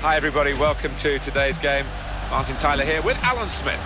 Hi everybody, welcome to today's game. Martin Tyler here with Alan Smith.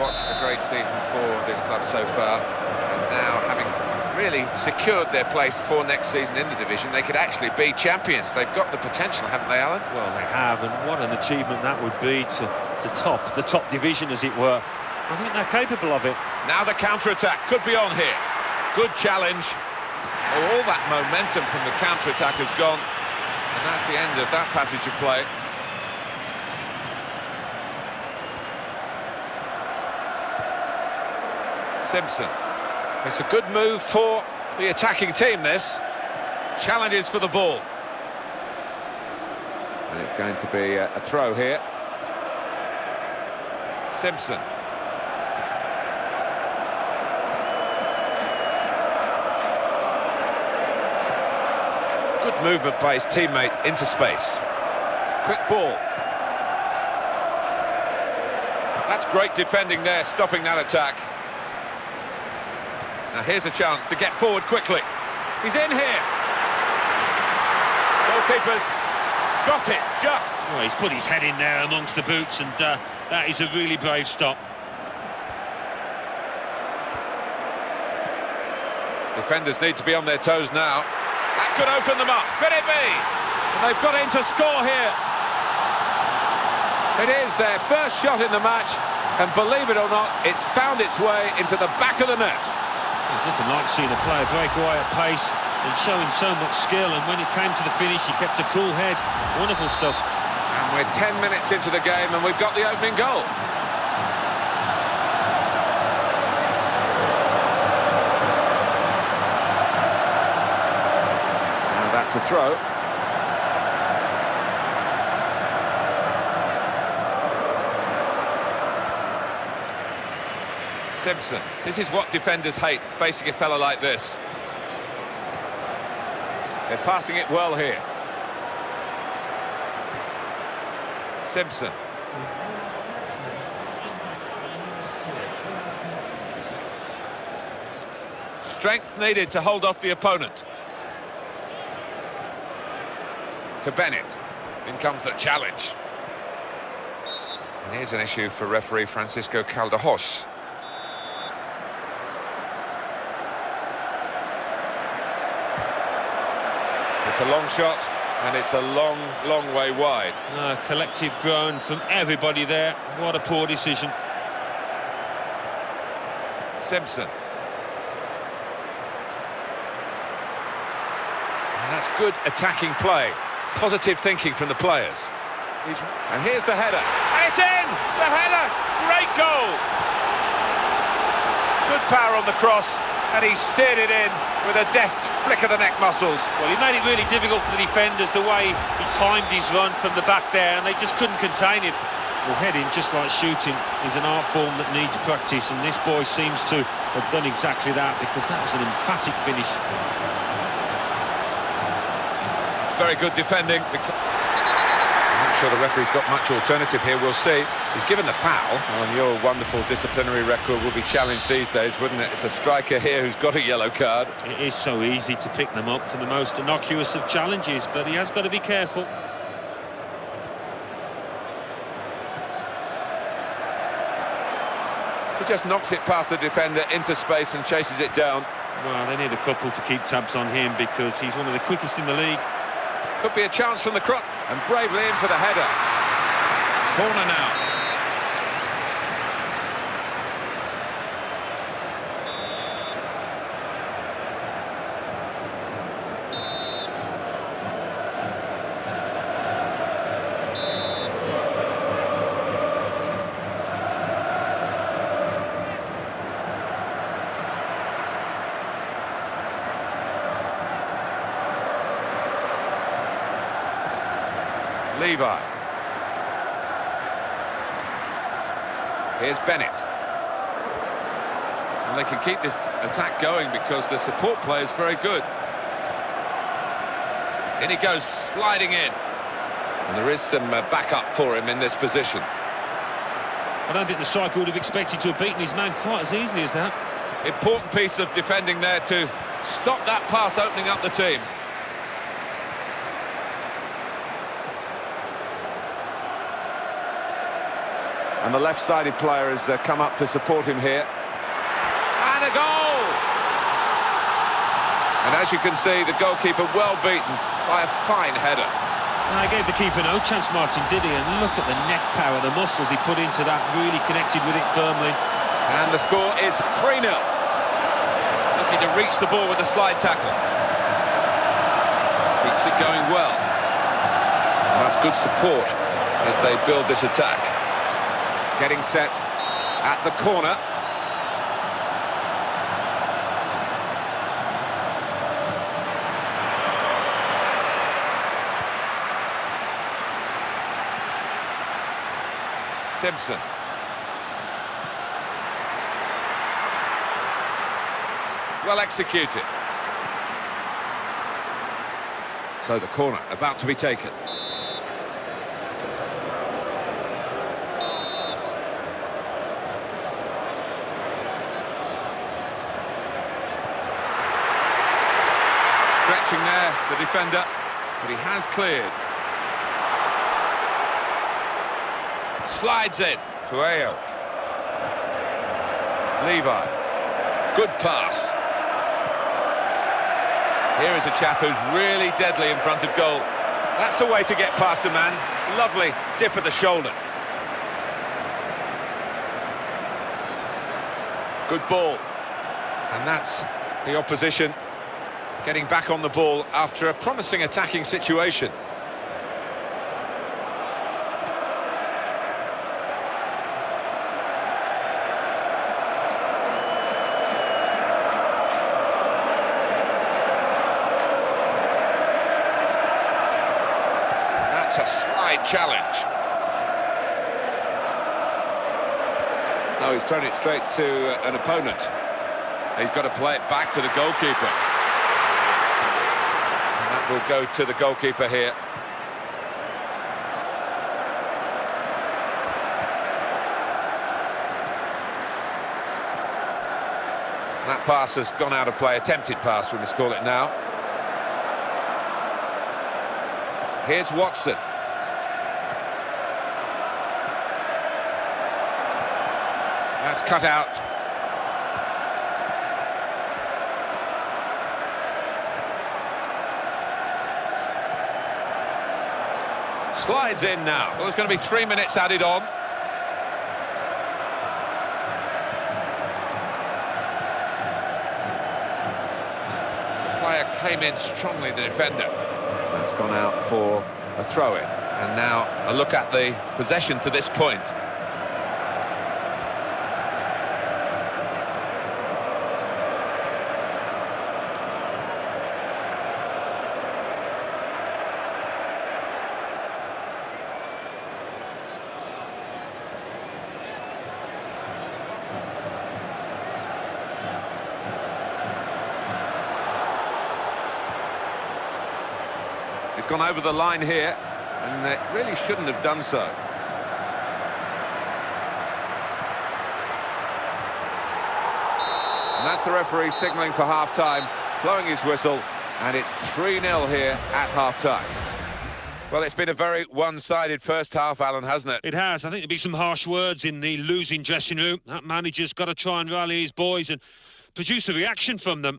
What a great season for this club so far. And now having really secured their place for next season in the division, they could actually be champions. They've got the potential, haven't they, Alan? Well, they have, and what an achievement that would be to, to top the top division, as it were. I think they're capable of it. Now the counter-attack could be on here. Good challenge. Oh, all that momentum from the counter-attack has gone. And that's the end of that passage of play. Simpson. It's a good move for the attacking team, this. Challenges for the ball. And it's going to be a, a throw here. Simpson. Movement by his teammate into space. Quick ball. That's great defending there, stopping that attack. Now here's a chance to get forward quickly. He's in here. Goalkeepers got it, just. Well, he's put his head in there amongst the boots, and uh, that is a really brave stop. Defenders need to be on their toes now. That could open them up. Could it be? And they've got in to score here. It is their first shot in the match, and believe it or not, it's found its way into the back of the net. There's nothing like seeing a player break away at pace and showing so much skill, and when it came to the finish, he kept a cool head. Wonderful stuff. And we're 10 minutes into the game, and we've got the opening goal. Throw. Simpson. This is what defenders hate, facing a fella like this. They're passing it well here. Simpson. Strength needed to hold off the opponent. To Bennett. In comes the challenge. And here's an issue for referee Francisco Calderhos. It's a long shot, and it's a long, long way wide. Uh, collective groan from everybody there. What a poor decision. Simpson. And that's good attacking play. Positive thinking from the players. And here's the header. And it's in! The header! Great goal! Good power on the cross, and he steered it in with a deft flick of the neck muscles. Well, he made it really difficult for the defenders, the way he timed his run from the back there, and they just couldn't contain him. Well, heading, just like shooting, is an art form that needs practice, and this boy seems to have done exactly that, because that was an emphatic finish. It's very good defending. I'm not sure the referee's got much alternative here, we'll see. He's given the foul, and your wonderful disciplinary record will be challenged these days, wouldn't it? It's a striker here who's got a yellow card. It is so easy to pick them up for the most innocuous of challenges, but he has got to be careful. He just knocks it past the defender into space and chases it down. Well, they need a couple to keep tabs on him because he's one of the quickest in the league. Could be a chance from the crop, and bravely in for the header. Corner now. Levi. Here's Bennett. And they can keep this attack going because the support play is very good. In he goes, sliding in. And there is some uh, backup for him in this position. I don't think the striker would have expected to have beaten his man quite as easily as that. Important piece of defending there to stop that pass opening up the team. And the left-sided player has uh, come up to support him here. And a goal! And as you can see, the goalkeeper well beaten by a fine header. And I gave the keeper no chance, Martin, did he? And look at the neck power, the muscles he put into that, really connected with it firmly. And the score is 3-0. Looking to reach the ball with a slide tackle. Keeps it going well. And that's good support as they build this attack. Getting set at the corner. Simpson. Well executed. So the corner about to be taken. Stretching there, the defender, but he has cleared. Slides in. Pueo. Levi. Good pass. Here is a chap who's really deadly in front of goal. That's the way to get past the man. Lovely dip of the shoulder. Good ball. And that's the opposition getting back on the ball after a promising attacking situation. That's a slide challenge. No, he's thrown it straight to an opponent. He's got to play it back to the goalkeeper. Will go to the goalkeeper here. That pass has gone out of play, attempted pass we must call it now. Here's Watson. That's cut out. Slides in now. Well, there's going to be three minutes added on. The player came in strongly, the defender. That's gone out for a throw-in. And now a look at the possession to this point. Over the line here, and it really shouldn't have done so. And that's the referee signalling for half-time, blowing his whistle, and it's 3-0 here at half-time. Well, it's been a very one-sided first half, Alan, hasn't it? It has. I think there'll be some harsh words in the losing dressing room. That manager's got to try and rally his boys and produce a reaction from them.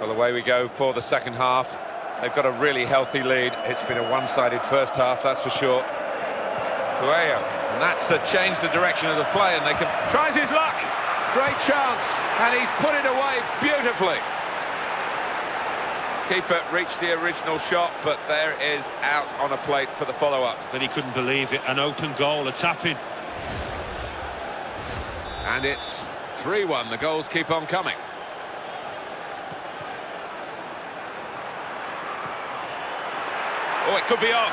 Well, away we go for the second half. They've got a really healthy lead. It's been a one-sided first half, that's for sure. Pueo, and that's changed the direction of the play, and they can... Tries his luck! Great chance, and he's put it away beautifully. Keeper reached the original shot, but there is out on a plate for the follow-up. But he couldn't believe it. An open goal, a tap-in. And it's 3-1. The goals keep on coming. Oh, it could be on.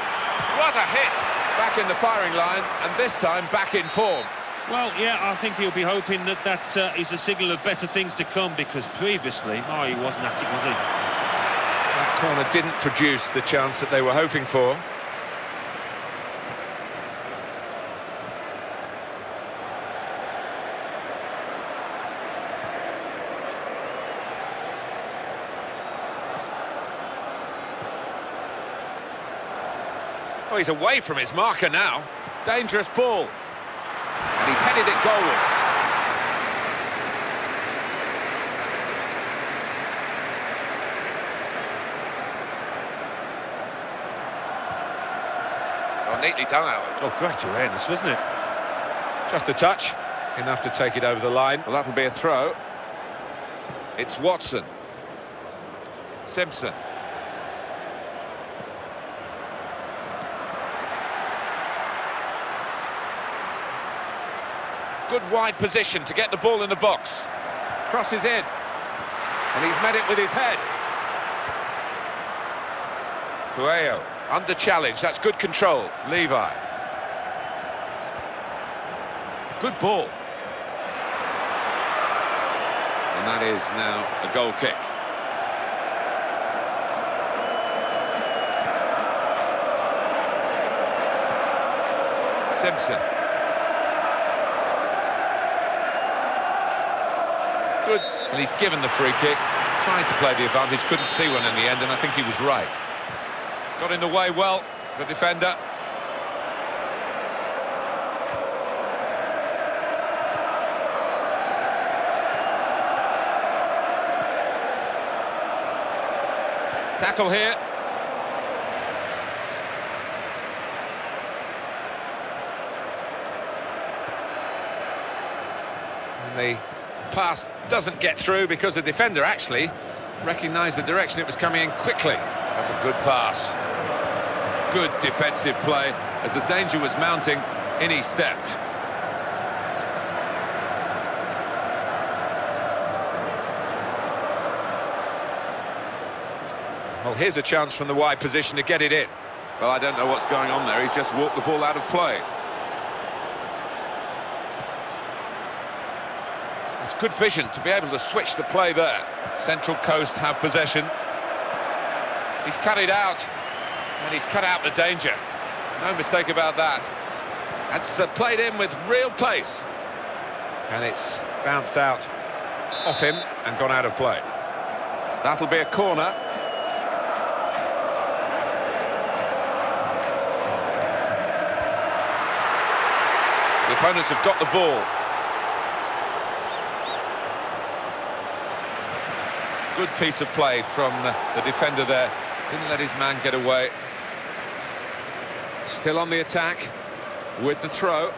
What a hit! back in the firing line, and this time back in form. Well, yeah, I think he'll be hoping that that uh, is a signal of better things to come because previously, oh, he wasn't at it, was he? That corner didn't produce the chance that they were hoping for. Oh, he's away from his marker now. Dangerous ball. And he's headed it goalwards. Oh, neatly done, Alan. Oh, great awareness, wasn't it? Just a touch, enough to take it over the line. Well, that'll be a throw. It's Watson. Simpson. Good wide position to get the ball in the box. Crosses in. And he's met it with his head. Pueo under challenge. That's good control. Levi. Good ball. And that is now a goal kick. Simpson. Good. And he's given the free kick. Trying to play the advantage. Couldn't see one in the end, and I think he was right. Got in the way well, the defender. Tackle here. And the pass doesn't get through because the defender actually recognised the direction it was coming in quickly. That's a good pass. Good defensive play. As the danger was mounting, in he stepped. Well, here's a chance from the wide position to get it in. Well, I don't know what's going on there. He's just walked the ball out of play. It's good vision to be able to switch the play there. Central Coast have possession. He's cut it out, and he's cut out the danger. No mistake about that. That's played in with real pace. And it's bounced out off him and gone out of play. That'll be a corner. The opponents have got the ball. Good piece of play from the, defender there. Didn't let his man get away. Still on the attack with the throw.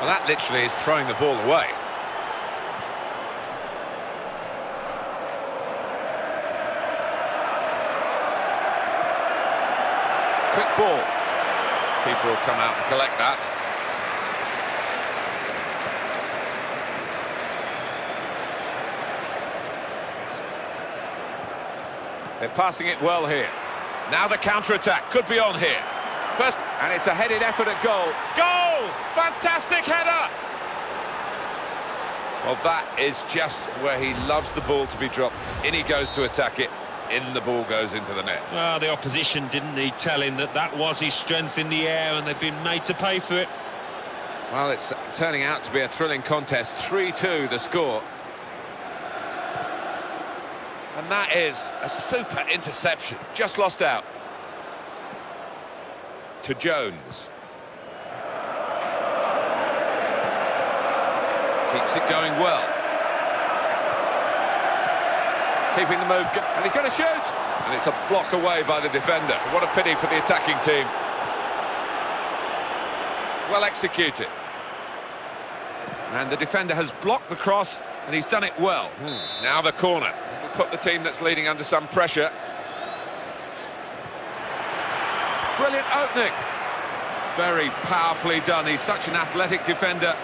Well, that literally is throwing the ball away. Quick ball. People will come out and collect that. They're passing it well here. Now the counter-attack could be on here. First, and it's a headed effort at goal. Goal! Fantastic header! Well, that is just where he loves the ball to be dropped. In he goes to attack it. In the ball goes into the net. Well, the opposition didn't need telling that that was his strength in the air and they've been made to pay for it. Well, it's turning out to be a thrilling contest. 3-2 the score. And that is a super interception. Just lost out. To Jones. Keeps it going well. Keeping the move, and he's going to shoot! And it's a block away by the defender. What a pity for the attacking team. Well executed. And the defender has blocked the cross, and he's done it well. Hmm. Now the corner. Put the team that's leading under some pressure. Brilliant opening. Very powerfully done. He's such an athletic defender,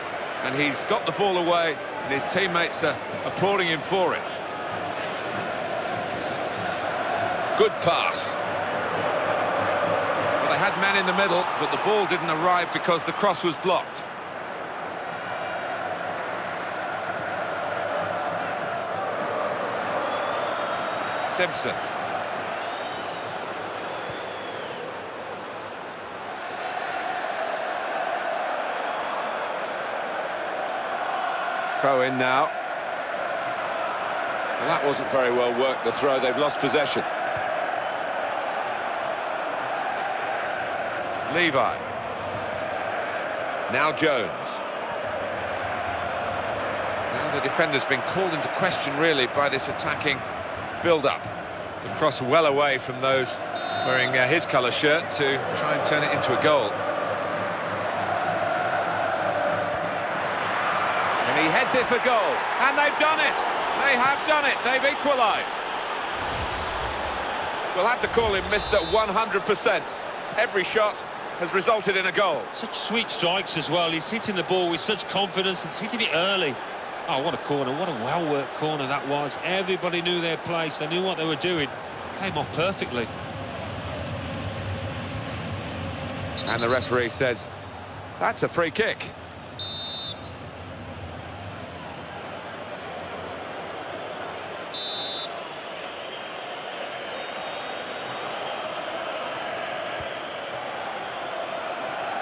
and he's got the ball away, and his teammates are applauding him for it. Good pass. Well, they had men in the middle, but the ball didn't arrive because the cross was blocked. Simpson. Throw in now. Well, that wasn't very well worked, the throw. They've lost possession. Levi. Now Jones. Now the defender's been called into question, really, by this attacking build-up. The cross well away from those wearing uh, his colour shirt to try and turn it into a goal. And he heads it for goal. And they've done it! They have done it! They've equalised! We'll have to call him Mr. 100%. Every shot has resulted in a goal. Such sweet strikes as well. He's hitting the ball with such confidence. He's hitting it early. Oh, what a corner. What a well-worked corner that was. Everybody knew their place. They knew what they were doing. Came off perfectly. And the referee says, that's a free kick.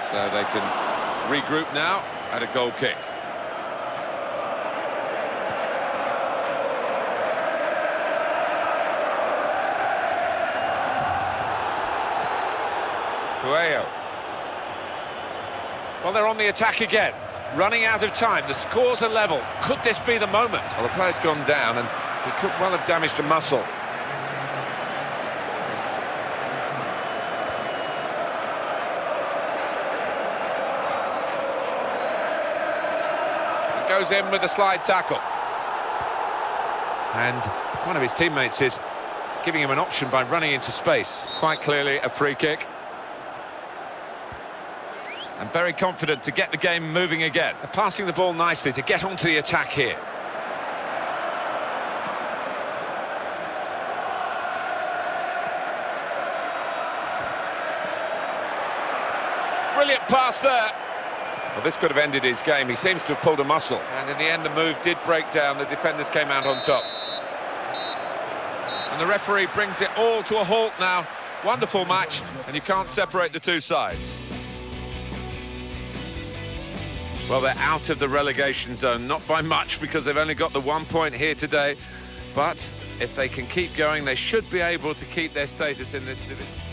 So they can regroup now at a goal kick. Well, they're on the attack again. Running out of time. The scores are level. Could this be the moment? Well, the player's gone down and he could well have damaged a muscle. He goes in with a slide tackle. And one of his teammates is giving him an option by running into space. Quite clearly a free kick and very confident to get the game moving again. They're passing the ball nicely to get onto the attack here. Brilliant pass there. Well, this could have ended his game. He seems to have pulled a muscle. And in the end, the move did break down. The defenders came out on top. And the referee brings it all to a halt now. Wonderful match, and you can't separate the two sides. Well, they're out of the relegation zone, not by much because they've only got the one point here today. But if they can keep going, they should be able to keep their status in this division.